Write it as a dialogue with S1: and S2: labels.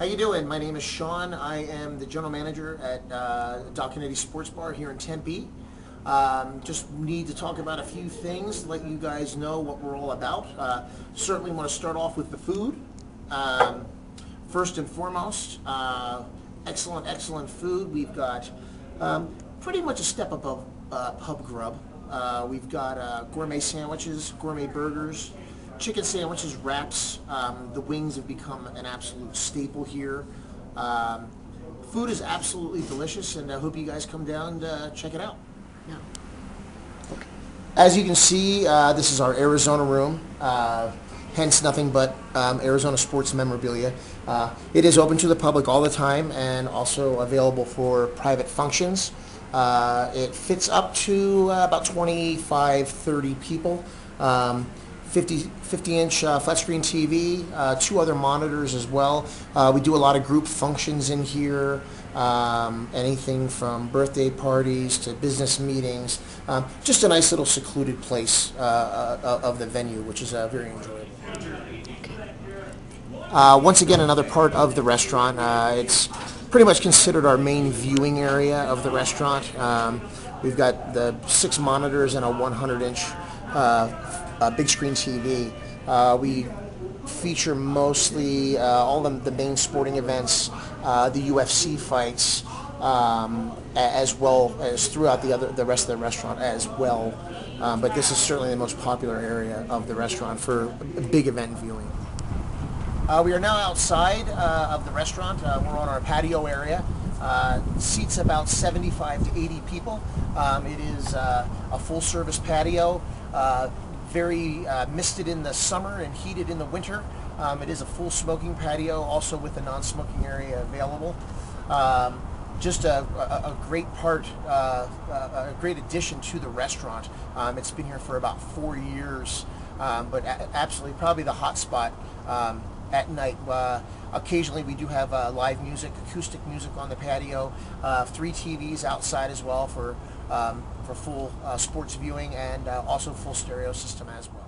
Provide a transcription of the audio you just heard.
S1: How you doing? My name is Sean. I am the general manager at uh, Doc and Eddy Sports Bar here in Tempe. Um, just need to talk about a few things, let you guys know what we're all about. Uh, certainly want to start off with the food. Um, first and foremost, uh, excellent, excellent food. We've got um, pretty much a step above uh, pub grub. Uh, we've got uh, gourmet sandwiches, gourmet burgers, chicken sandwiches, wraps. Um, the wings have become an absolute staple here. Um, food is absolutely delicious, and I hope you guys come down and uh, check it out.
S2: No.
S1: As you can see, uh, this is our Arizona room. Uh, hence, nothing but um, Arizona sports memorabilia. Uh, it is open to the public all the time and also available for private functions. Uh, it fits up to uh, about 25, 30 people. Um, 50, 50 inch uh, flat screen TV, uh, two other monitors as well. Uh, we do a lot of group functions in here, um, anything from birthday parties to business meetings. Um, just a nice little secluded place uh, uh, of the venue, which is uh, very enjoyable. Once again, another part of the restaurant. It's pretty much considered our main viewing area of the restaurant. Um, we've got the six monitors and a 100-inch uh, uh, big screen TV. Uh, we feature mostly uh, all the, the main sporting events, uh, the UFC fights, um, as well as throughout the other the rest of the restaurant as well. Um, but this is certainly the most popular area of the restaurant for big event viewing. Uh, we are now outside uh, of the restaurant. Uh, we're on our patio area. Uh, seats about 75 to 80 people. Um, it is uh, a full-service patio, uh, very uh, misted in the summer and heated in the winter. Um, it is a full smoking patio, also with a non-smoking area available. Um, just a, a, a great part, uh, a a great addition to the restaurant. Um, it's been here for about four years, um, but absolutely probably the hot spot um, at night. Uh, occasionally we do have uh, live music, acoustic music on the patio, uh, three TVs outside as well for, um, for full uh, sports viewing and uh, also full stereo system as well.